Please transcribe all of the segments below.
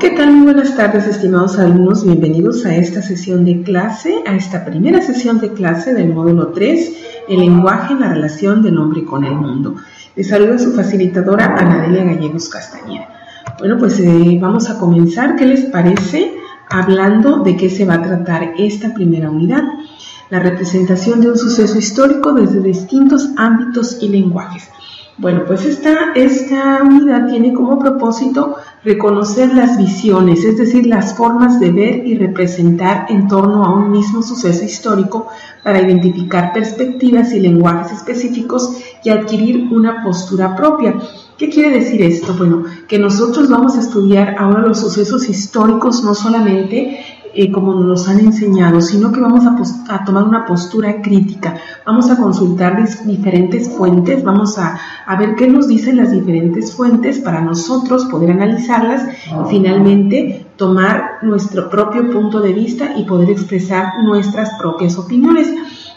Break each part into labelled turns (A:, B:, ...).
A: ¿qué tal? Muy buenas tardes, estimados alumnos. Bienvenidos a esta sesión de clase, a esta primera sesión de clase del módulo 3, el lenguaje en la relación del hombre con el mundo. Les saluda su facilitadora Anadelia Gallegos Castañeda. Bueno, pues eh, vamos a comenzar. ¿Qué les parece? Hablando de qué se va a tratar esta primera unidad. La representación de un suceso histórico desde distintos ámbitos y lenguajes. Bueno, pues esta, esta unidad tiene como propósito reconocer las visiones, es decir, las formas de ver y representar en torno a un mismo suceso histórico para identificar perspectivas y lenguajes específicos y adquirir una postura propia. ¿Qué quiere decir esto? Bueno, que nosotros vamos a estudiar ahora los sucesos históricos no solamente eh, como nos han enseñado, sino que vamos a, tomar una postura crítica, vamos a consultar diferentes fuentes, vamos a, a, ver qué nos dicen las diferentes fuentes para nosotros poder analizarlas y finalmente tomar nuestro propio punto de vista y poder expresar nuestras propias opiniones.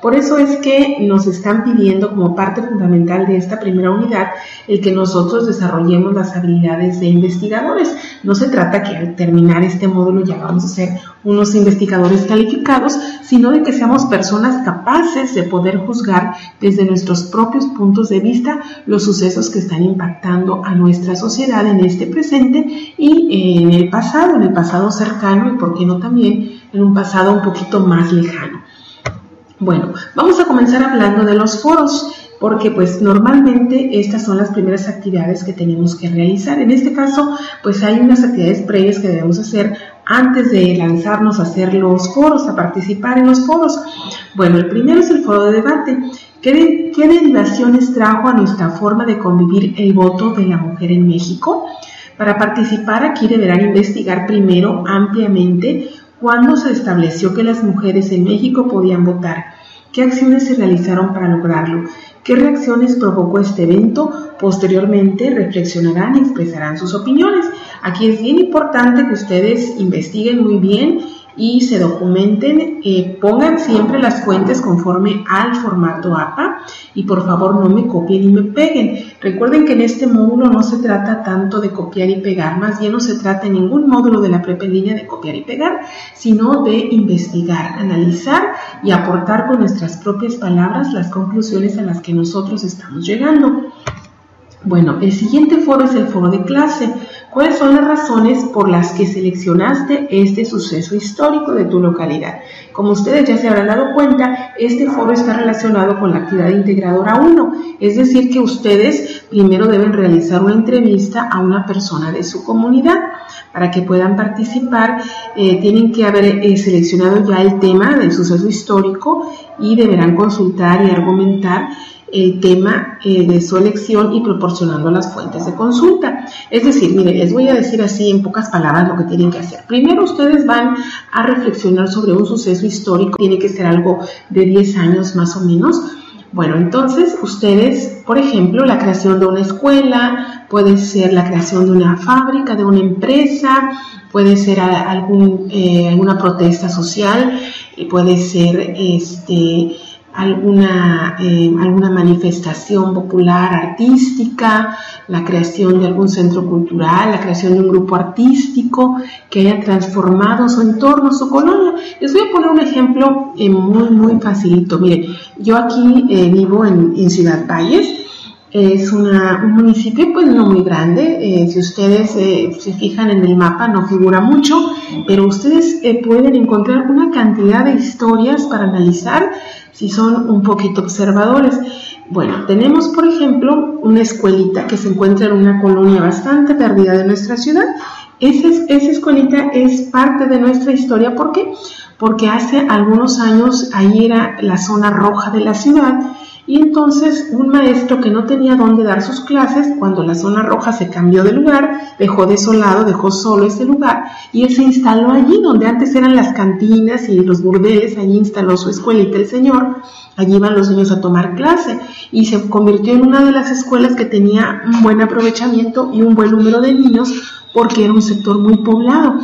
A: Por eso es que nos están pidiendo como parte fundamental de esta primera unidad el que nosotros desarrollemos las habilidades de investigadores. No se trata que al terminar este módulo ya vamos a ser unos investigadores calificados, sino de que seamos personas capaces de poder juzgar desde nuestros propios puntos de vista los sucesos que están impactando a nuestra sociedad en este presente y en el pasado, en el pasado cercano y por qué no también en un pasado un poquito más lejano. Bueno, vamos a comenzar hablando de los foros, porque pues normalmente estas son las primeras actividades que tenemos que realizar. En este caso, pues hay unas actividades previas que debemos hacer antes de lanzarnos a hacer los foros, a participar en los foros. Bueno, el primero es el foro de debate. ¿Qué, ¿Qué, derivaciones trajo a nuestra forma de convivir el voto de la mujer en México? Para participar aquí deberán investigar primero ampliamente ¿Cuándo se estableció que las mujeres en México podían votar? ¿Qué acciones se realizaron para lograrlo? ¿Qué reacciones provocó este evento? Posteriormente reflexionarán y expresarán sus opiniones. Aquí es bien importante que ustedes investiguen muy bien y se documenten, eh, pongan siempre las fuentes conforme al formato APA y por favor no me copien y me peguen. Recuerden que en este módulo no se trata tanto de copiar y pegar, más bien no se trata en ningún módulo de la prepa línea de copiar y pegar, sino de investigar, analizar y aportar con nuestras propias palabras las conclusiones a las que nosotros estamos llegando. Bueno, el siguiente foro es el foro de clase. ¿Cuáles son las razones por las que seleccionaste este suceso histórico de tu localidad? Como ustedes ya se habrán dado cuenta, este foro está relacionado con la actividad integradora 1, es decir, que ustedes primero deben realizar una entrevista a una persona de su comunidad. Para que puedan participar, eh, tienen que haber eh, seleccionado ya el tema del suceso histórico y deberán consultar y argumentar el tema eh, de su elección y proporcionando las fuentes de consulta. Es decir, miren, les voy a decir así en pocas palabras lo que tienen que hacer. Primero ustedes van a reflexionar sobre un suceso histórico, tiene que ser algo de 10 años más o menos. Bueno, entonces ustedes, por ejemplo, la creación de una escuela, puede ser la creación de una fábrica, de una empresa, puede ser algún, eh, alguna protesta social, puede ser este, alguna, eh, alguna manifestación popular artística, la creación de algún centro cultural, la creación de un grupo artístico que haya transformado su entorno, su colonia. Les voy a poner un ejemplo eh, muy, muy facilito. Mire, yo aquí eh, vivo en, Ciudad Valles, es un municipio pues no muy grande, si ustedes se fijan en el mapa no figura mucho, pero ustedes pueden encontrar una cantidad de historias para analizar si son un poquito observadores. Bueno, tenemos por ejemplo una escuelita que se encuentra en una colonia bastante perdida de nuestra ciudad. Esa, esa escuelita es parte de nuestra historia. ¿Por qué? Porque hace algunos años ahí era la zona roja de la ciudad y entonces un maestro que no tenía dónde dar sus clases, cuando la zona roja se cambió de lugar, dejó desolado, dejó solo ese lugar y él se instaló allí donde antes eran las cantinas y los burdeles, allí instaló su escuelita el señor, allí iban los niños a tomar clase y se convirtió en una de las escuelas que tenía un buen aprovechamiento y un buen número de niños porque era un sector muy poblado.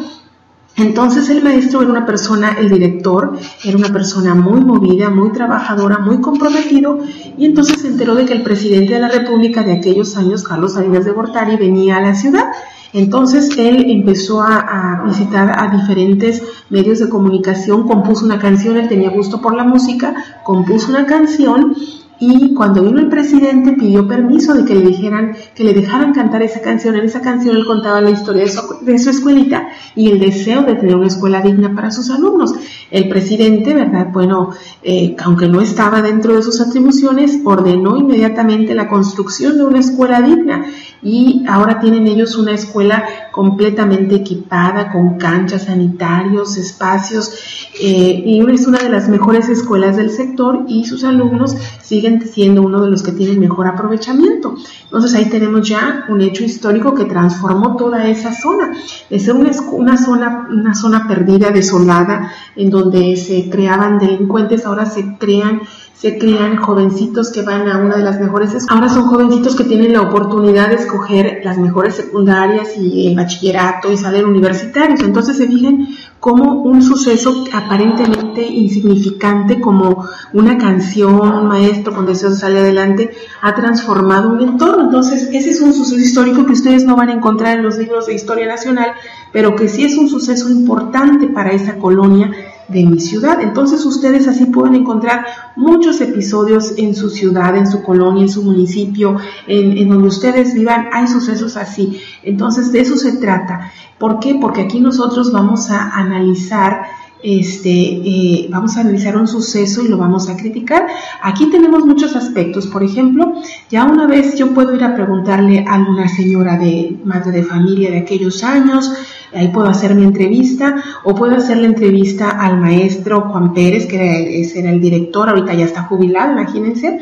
A: Entonces el maestro era una persona, el director era una persona muy movida, muy trabajadora, muy comprometido y entonces se enteró de que el presidente de la República de aquellos años, Carlos Salinas de Gortari, venía a la ciudad. Entonces él empezó a, visitar a diferentes medios de comunicación, compuso una canción, él tenía gusto por la música, compuso una canción y cuando vino el presidente pidió permiso de que le dijeran, que le dejaran cantar esa canción. En esa canción él contaba la historia de su, de su, escuelita y el deseo de tener una escuela digna para sus alumnos. El presidente, ¿verdad? Bueno, eh, aunque no estaba dentro de sus atribuciones, ordenó inmediatamente la construcción de una escuela digna y ahora tienen ellos una escuela completamente equipada con canchas, sanitarios, espacios eh, y es una de las mejores escuelas del sector y sus alumnos siguen siendo uno de los que tienen mejor aprovechamiento. Entonces ahí tenemos ya un hecho histórico que transformó toda esa zona, de una, una zona, una zona perdida, desolada, en donde se creaban delincuentes, ahora se crean se crean jovencitos que van a una de las mejores ahora son jovencitos que tienen la oportunidad de escoger las mejores secundarias y el bachillerato y salen universitarios. Entonces se fijan como un suceso aparentemente insignificante como una canción, un maestro con deseos de salir adelante, ha transformado un entorno. Entonces, ese es un suceso histórico que ustedes no van a encontrar en los libros de historia nacional, pero que sí es un suceso importante para esa colonia de mi ciudad. Entonces ustedes así pueden encontrar muchos episodios en su ciudad, en su colonia, en su municipio, en, donde ustedes vivan, hay sucesos así. Entonces de eso se trata. ¿Por qué? Porque aquí nosotros vamos a analizar este, eh, vamos a analizar un suceso y lo vamos a criticar. Aquí tenemos muchos aspectos. Por ejemplo, ya una vez yo puedo ir a preguntarle a una señora de madre de familia de aquellos años, ahí puedo hacer mi entrevista o puedo hacer la entrevista al maestro Juan Pérez, que era, era el director, ahorita ya está jubilado, imagínense.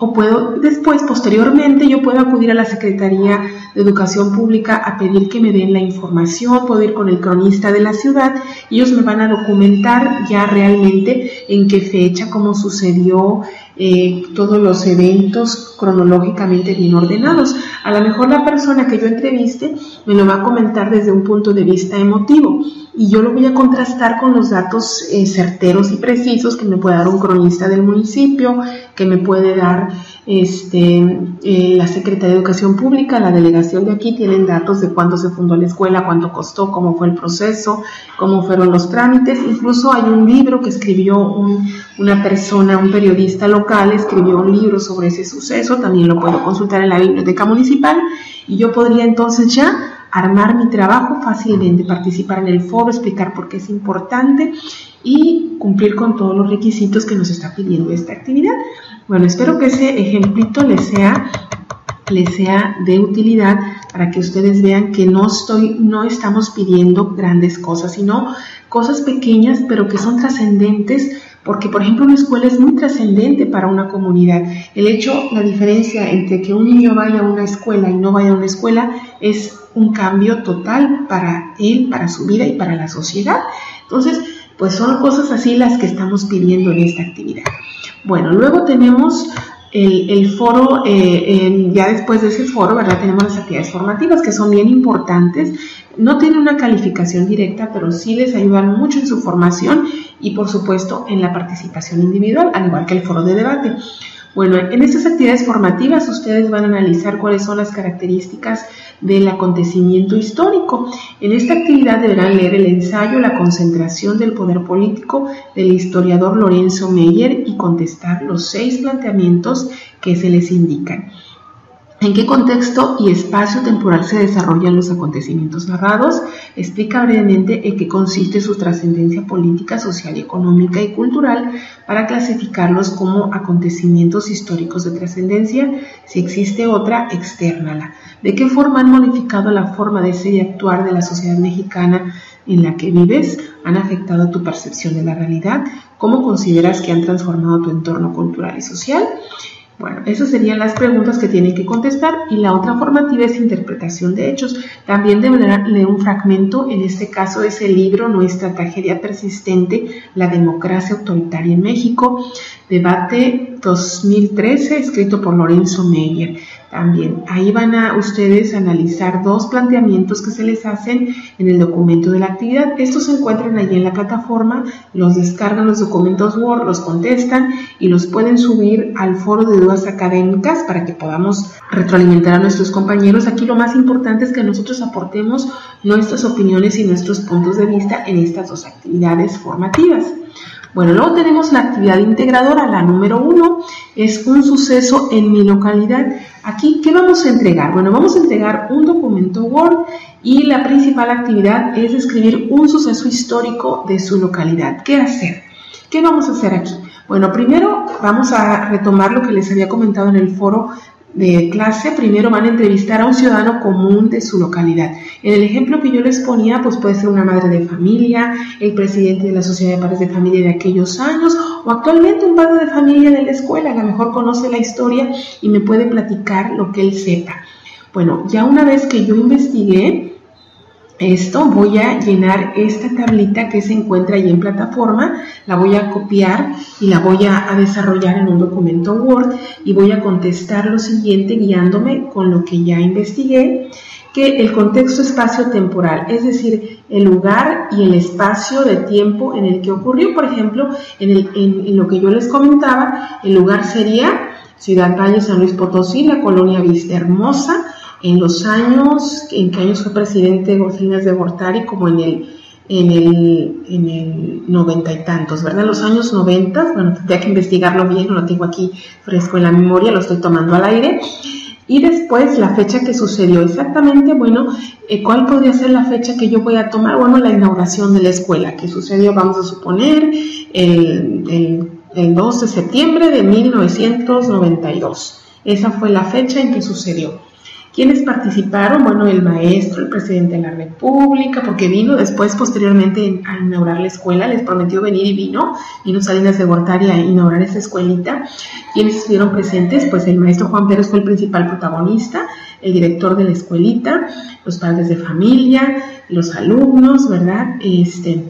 A: O puedo después, posteriormente, yo puedo acudir a la Secretaría de Educación Pública a pedir que me den la información, puedo ir con el cronista de la ciudad ellos me van a documentar ya realmente en qué fecha, cómo sucedió, eh, todos los eventos cronológicamente bien ordenados. A lo mejor la persona que yo entreviste me lo va a comentar desde un punto de vista emotivo y yo lo voy a contrastar con los datos eh, certeros y precisos que me puede dar un cronista del municipio, que me puede dar este, eh, la Secretaría de Educación Pública, la delegación de aquí, tienen datos de cuándo se fundó la escuela, cuánto costó, cómo fue el proceso, cómo fueron los trámites. Incluso hay un libro que escribió una persona, un periodista local, escribió un libro sobre ese suceso, también lo puedo consultar en la biblioteca municipal y yo podría entonces ya armar mi trabajo fácilmente, participar en el foro, explicar por qué es importante y cumplir con todos los requisitos que nos está pidiendo esta actividad. Bueno, espero que ese ejemplito les sea, les sea de utilidad para que ustedes vean que no, estoy, no estamos pidiendo grandes cosas, sino cosas pequeñas pero que son trascendentes porque por ejemplo una escuela es muy trascendente para una comunidad. El hecho, la diferencia entre que un niño vaya a una escuela y no vaya a una escuela es un cambio total para él, para su vida y para la sociedad. Entonces, pues son cosas así las que estamos pidiendo en esta actividad. Bueno, luego tenemos el, foro, eh, ya después de ese foro, ¿verdad? Tenemos las actividades formativas que son bien importantes. No tienen una calificación directa, pero sí les ayudan mucho en su formación y por supuesto en la participación individual, al igual que el foro de debate. Bueno, en estas actividades formativas ustedes van a analizar cuáles son las características del acontecimiento histórico. En esta actividad deberán leer el ensayo La concentración del poder político del historiador Lorenzo Meyer y contestar los seis planteamientos que se les indican. ¿En qué contexto y espacio temporal se desarrollan los acontecimientos narrados? Explica brevemente en qué consiste su trascendencia política, social, económica y cultural para clasificarlos como acontecimientos históricos de trascendencia. Si existe otra, externala. ¿De qué forma han modificado la forma de ser y actuar de la sociedad mexicana en la que vives? ¿Han afectado tu percepción de la realidad? ¿Cómo consideras que han transformado tu entorno cultural y social? Bueno, esas serían las preguntas que tienen que contestar y la otra formativa es interpretación de hechos. También deberán leer un fragmento, en este caso es el libro Nuestra tragedia persistente, la democracia autoritaria en México. Debate 2013, escrito por Lorenzo Meyer. También ahí van a ustedes analizar dos planteamientos que se les hacen en el documento de la actividad. Estos se encuentran allí en la plataforma, los descargan los documentos Word, los contestan y los pueden subir al foro de dudas académicas para que podamos retroalimentar a nuestros compañeros. Aquí lo más importante es que nosotros aportemos nuestras opiniones y nuestros puntos de vista en estas dos actividades formativas. Bueno, luego tenemos la actividad integradora, la número uno, es un suceso en mi localidad. Aquí, ¿qué vamos a entregar? Bueno, vamos a entregar un documento Word y la principal actividad es escribir un suceso histórico de su localidad. ¿Qué hacer? ¿Qué vamos a hacer aquí? Bueno, primero vamos a retomar lo que les había comentado en el foro de clase, primero van a entrevistar a un ciudadano común de su localidad. En el ejemplo que yo les ponía, pues puede ser una madre de familia, el presidente de la Sociedad de Padres de Familia de aquellos años, o actualmente un padre de familia de la escuela, a lo mejor conoce la historia y me puede platicar lo que él sepa. Bueno, ya una vez que yo investigué, esto voy a llenar esta tablita que se encuentra ahí en plataforma, la voy a copiar y la voy a, desarrollar en un documento Word y voy a contestar lo siguiente guiándome con lo que ya investigué, que el contexto espacio-temporal, es decir, el lugar y el espacio de tiempo en el que ocurrió, por ejemplo, en, en lo que yo les comentaba, el lugar sería Ciudad Valle, San Luis Potosí, la colonia Vista Hermosa, en los años, en qué años fue presidente González de Gortari, como en el, en el, en el noventa y tantos, ¿verdad? Los años noventa, bueno, tendría que investigarlo bien, lo tengo aquí fresco en la memoria, lo estoy tomando al aire. Y después la fecha que sucedió exactamente, bueno, eh, ¿cuál podría ser la fecha que yo voy a tomar? Bueno, la inauguración de la escuela, que sucedió, vamos a suponer, el, el, el 2 de septiembre de 1992. Esa fue la fecha en que sucedió. ¿Quiénes participaron? Bueno, el maestro, el presidente de la República, porque vino después, posteriormente, a inaugurar la escuela, les prometió venir y vino, vino Salinas de Gortari a inaugurar esa escuelita. ¿Quiénes estuvieron presentes? Pues el maestro Juan Pérez fue el principal protagonista, el director de la escuelita, los padres de familia, los alumnos, ¿verdad? Este,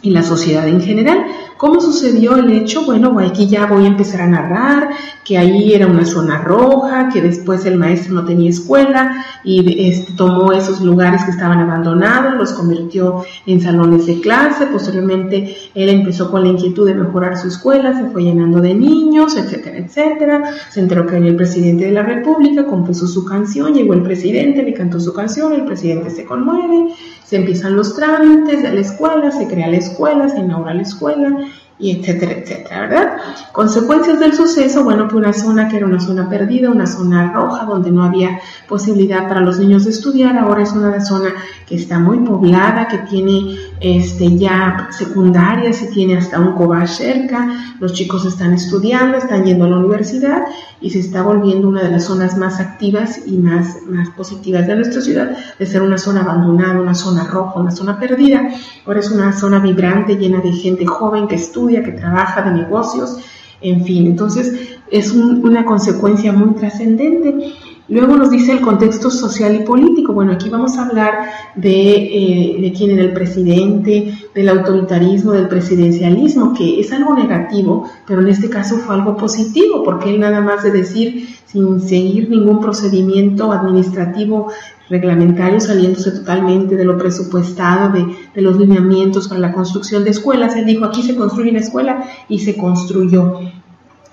A: y la sociedad en general. ¿Cómo sucedió el hecho? Bueno, aquí ya voy a empezar a narrar que ahí era una zona roja, que después el maestro no tenía escuela y este, tomó esos lugares que estaban abandonados, los convirtió en salones de clase. Posteriormente él empezó con la inquietud de mejorar su escuela, se fue llenando de niños, etcétera, etcétera. Se enteró que venía el presidente de la República, compuso su canción, llegó el presidente, le cantó su canción, el presidente se conmueve, se empiezan los trámites de la escuela, se crea la escuela, se inaugura la escuela etcétera, etcétera, ¿verdad? Consecuencias del suceso, bueno, que una zona que era una zona perdida, una zona roja donde no había posibilidad para los niños de estudiar, ahora es una zona que está muy poblada, que tiene este, ya secundarias y tiene hasta un cobar cerca, los chicos están estudiando, están yendo a la universidad y se está volviendo una de las zonas más activas y más, más positivas de nuestra ciudad, de ser una zona abandonada, una zona roja, una zona perdida, ahora es una zona vibrante, llena de gente joven que estudia, que trabaja de negocios, en fin, entonces es una consecuencia muy trascendente. Luego nos dice el contexto social y político. Bueno, aquí vamos a hablar de, eh, de quién era el presidente, del autoritarismo, del presidencialismo, que es algo negativo, pero en este caso fue algo positivo, porque él nada más de decir, sin seguir ningún procedimiento administrativo reglamentario, saliéndose totalmente de lo presupuestado, de, los lineamientos para la construcción de escuelas. Él dijo, aquí se construye una escuela y se construyó.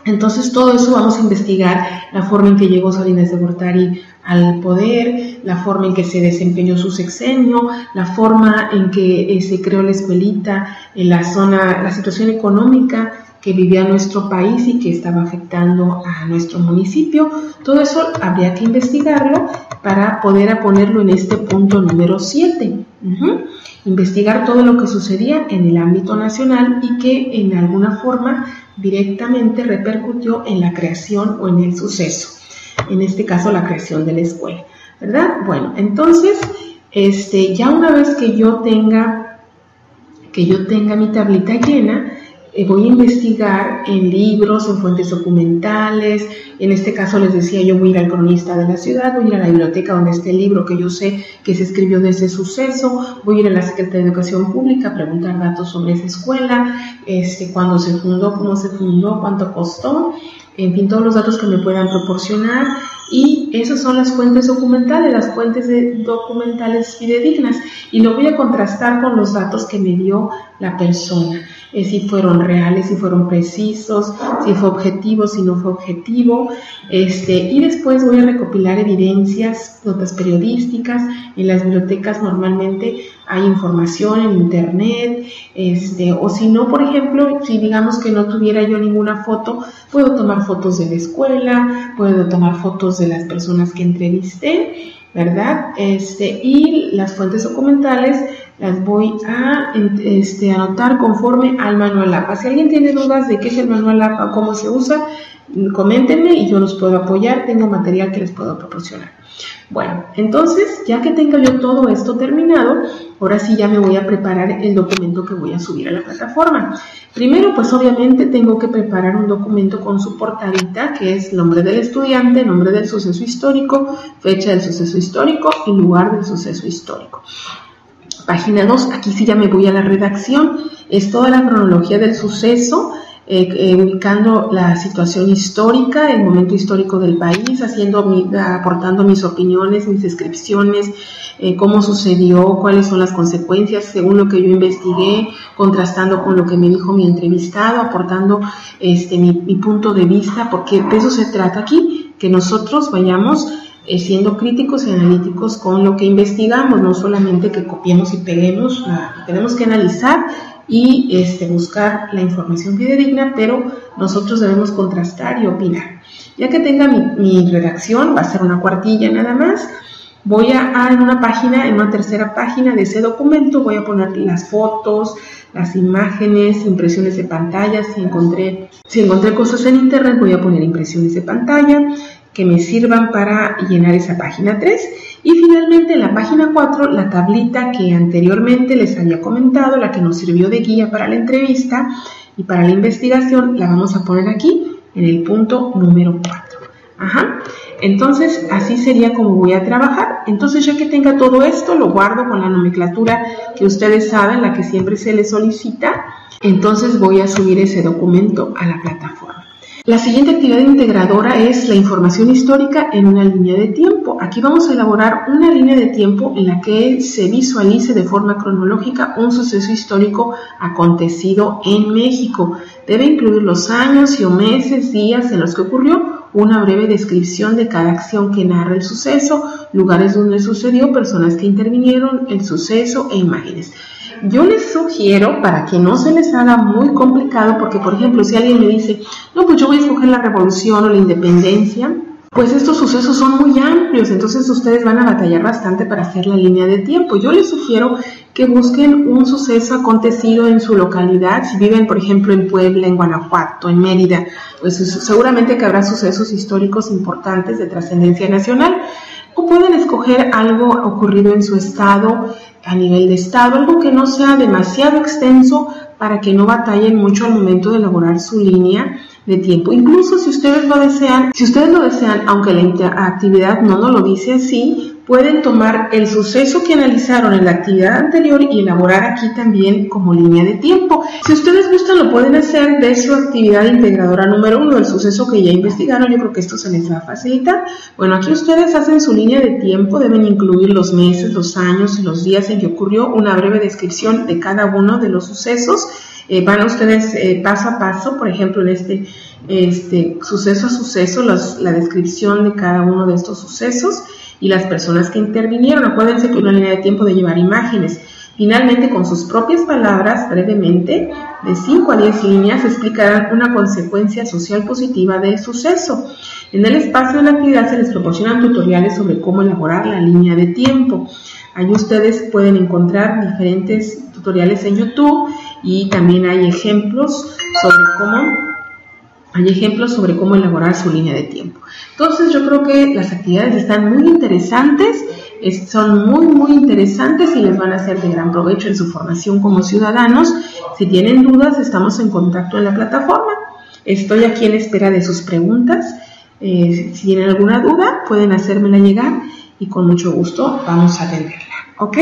A: Entonces todo eso vamos a investigar, la forma en que llegó Salinas de Gortari al poder, la forma en que se desempeñó su sexenio, la forma en que eh, se creó la escuelita, en la zona, la situación económica que vivía nuestro país y que estaba afectando a nuestro municipio. Todo eso habría que investigarlo para poder ponerlo en este punto número 7. Investigar todo lo que sucedía en el ámbito nacional y que en alguna forma directamente repercutió en la creación o en el suceso. En este caso, la creación de la escuela. ¿Verdad? Bueno, entonces, este, ya una vez que yo tenga, que yo tenga mi tablita llena, voy a investigar en libros, en fuentes documentales. En este caso les decía, yo voy a ir al cronista de la ciudad, voy a ir a la biblioteca donde esté el libro que yo sé que se escribió de ese suceso, voy a ir a la Secretaría de Educación Pública a preguntar datos sobre esa escuela, este, cuándo se fundó, cómo se fundó, cuánto costó, en fin, todos los datos que me puedan proporcionar. Y esas son las fuentes documentales, las fuentes de documentales fidedignas. Y lo voy a contrastar con los datos que me dio la persona, eh, si fueron reales, si fueron precisos, si fue objetivo, si no fue objetivo, este, y después voy a recopilar evidencias, notas periodísticas, en las bibliotecas normalmente hay información en internet, este, o si no, por ejemplo, si digamos que no tuviera yo ninguna foto, puedo tomar fotos de la escuela, puedo tomar fotos de las personas que entrevisté, ¿verdad? Este, y las fuentes documentales las voy a este, anotar conforme al manual APA. Si alguien tiene dudas de qué es el manual APA, cómo se usa, coméntenme y yo los puedo apoyar, tengo material que les puedo proporcionar. Bueno, entonces, ya que tenga yo todo esto terminado, ahora sí ya me voy a preparar el documento que voy a subir a la plataforma. Primero, pues obviamente tengo que preparar un documento con su portadita, que es nombre del estudiante, nombre del suceso histórico, fecha del suceso histórico y lugar del suceso histórico. Página 2, aquí sí ya me voy a la redacción, es toda la cronología del suceso, eh, eh, ubicando la situación histórica, el momento histórico del país, haciendo aportando mis opiniones, mis descripciones, eh, cómo sucedió, cuáles son las consecuencias según lo que yo investigué, contrastando con lo que me dijo mi entrevistado, aportando este, mi, mi punto de vista, porque de eso se trata aquí, que nosotros vayamos siendo críticos y analíticos con lo que investigamos, no solamente que copiemos y peguemos, tenemos que analizar y este, buscar la información fidedigna, pero nosotros debemos contrastar y opinar. Ya que tenga mi, redacción, va a ser una cuartilla nada más, voy a, en una página, en una tercera página de ese documento, voy a poner las fotos, las imágenes, impresiones de pantalla, si encontré, si encontré cosas en internet, voy a poner impresiones de pantalla que me sirvan para llenar esa página 3 y finalmente en la página 4, la tablita que anteriormente les había comentado, la que nos sirvió de guía para la entrevista y para la investigación, la vamos a poner aquí en el punto número 4. Ajá. Entonces, así sería como voy a trabajar. Entonces, ya que tenga todo esto, lo guardo con la nomenclatura que ustedes saben, la que siempre se les solicita. Entonces, voy a subir ese documento a la plataforma. La siguiente actividad integradora es la información histórica en una línea de tiempo. Aquí vamos a elaborar una línea de tiempo en la que se visualice de forma cronológica un suceso histórico acontecido en México. Debe incluir los años y o meses, días en los que ocurrió, una breve descripción de cada acción que narra el suceso, lugares donde sucedió, personas que intervinieron, el suceso e imágenes. Yo les sugiero, para que no se les haga muy complicado, porque por ejemplo, si alguien me dice, no, pues yo voy a escoger la revolución o la independencia, pues estos sucesos son muy amplios, entonces ustedes van a batallar bastante para hacer la línea de tiempo. Yo les sugiero que busquen un suceso acontecido en su localidad, si viven por ejemplo en Puebla, en Guanajuato, en Mérida, pues seguramente que habrá sucesos históricos importantes de trascendencia nacional. O pueden escoger algo ocurrido en su estado, a nivel de estado, algo que no sea demasiado extenso para que no batallen mucho al momento de elaborar su línea de tiempo. Incluso si ustedes lo desean, si ustedes lo desean, aunque la actividad no lo dice así, pueden tomar el suceso que analizaron en la actividad anterior y elaborar aquí también como línea de tiempo. Si ustedes gustan, lo pueden hacer de su actividad integradora número uno, el suceso que ya investigaron. Yo creo que esto se les va a facilitar. Bueno, aquí ustedes hacen su línea de tiempo, deben incluir los meses, los años y los días en que ocurrió, una breve descripción de cada uno de los sucesos. Eh, van ustedes eh, paso a paso, por ejemplo, en este, este suceso a suceso, la descripción de cada uno de estos sucesos y las personas que intervinieron. Acuérdense que una línea de tiempo de llevar imágenes. Finalmente, con sus propias palabras, brevemente, de 5 a 10 líneas, explicarán una consecuencia social positiva del suceso. En el espacio de la actividad se les proporcionan tutoriales sobre cómo elaborar la línea de tiempo. Ahí ustedes pueden encontrar diferentes tutoriales en YouTube y también hay ejemplos sobre cómo hay ejemplos sobre cómo elaborar su línea de tiempo. Entonces yo creo que las actividades están muy interesantes. son muy, muy interesantes y les van a ser de gran provecho en su formación como ciudadanos. Si tienen dudas, estamos en contacto en la plataforma. Estoy aquí en espera de sus preguntas. Eh, si tienen alguna duda, pueden hacérmela llegar y con mucho gusto vamos a atenderla. ¿Ok?